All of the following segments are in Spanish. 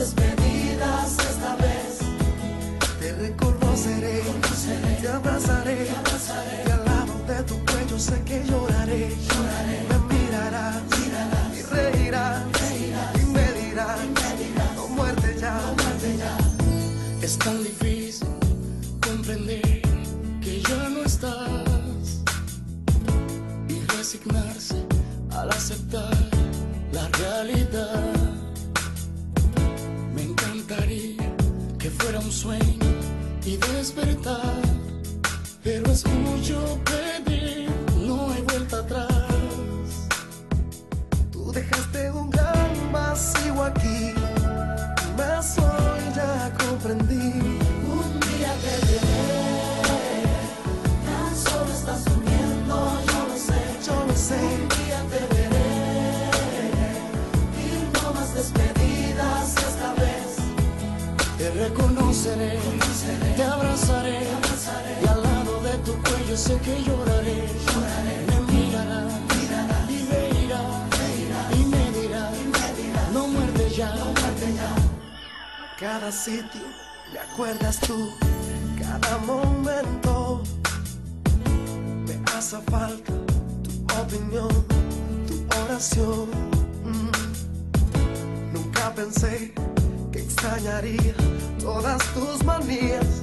despedidas esta vez. Te reconoceré, te, abrazaré, abrazaré, y al lado de tu cuello sé que lloraré. lloraré me mirarás, y reirás, reirás y me dirás, no muerte ya, muerte ya. Es tan difícil comprender que ya no estás y resignarse al aceptar un sueño y despertar, pero es mucho pedir, Te reconoceré, te abrazaré, y al lado de tu cuello sé que lloraré. Me mirarás y reirás y me dirás, no muerde ya. cada sitio me acuerdas tú, cada momento me hace falta tu opinión, tu oración. Mm. Nunca pensé extrañaría todas tus manías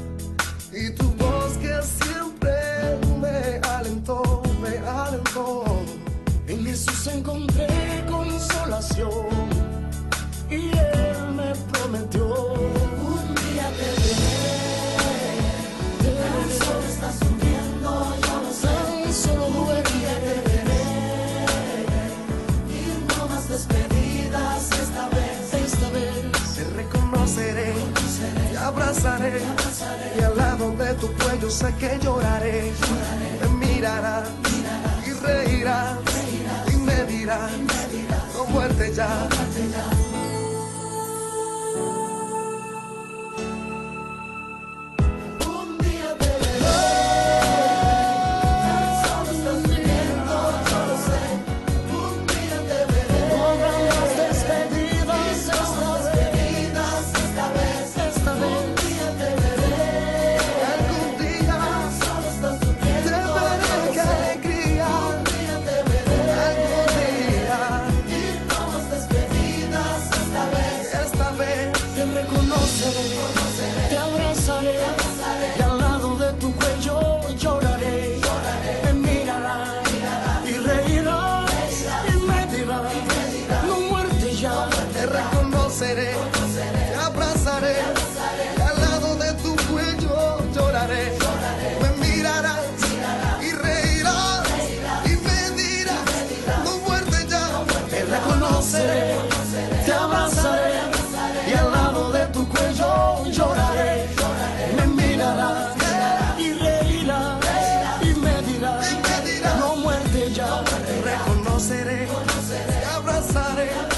y tu voz que siempre me alentó, me alentó. Abrazaré, y al lado de tu cuello sé que lloraré. Me mirarás y reirás y me dirás, no muerte ya. y al lado de tu cuello lloraré, me mirará y reirá y me dirá, no muerte ya, te reconoceré, te abrazaré, y al lado de tu cuello lloraré, me mirará y reirá y me dirá, no muerte ya, te reconoceré. pasaré.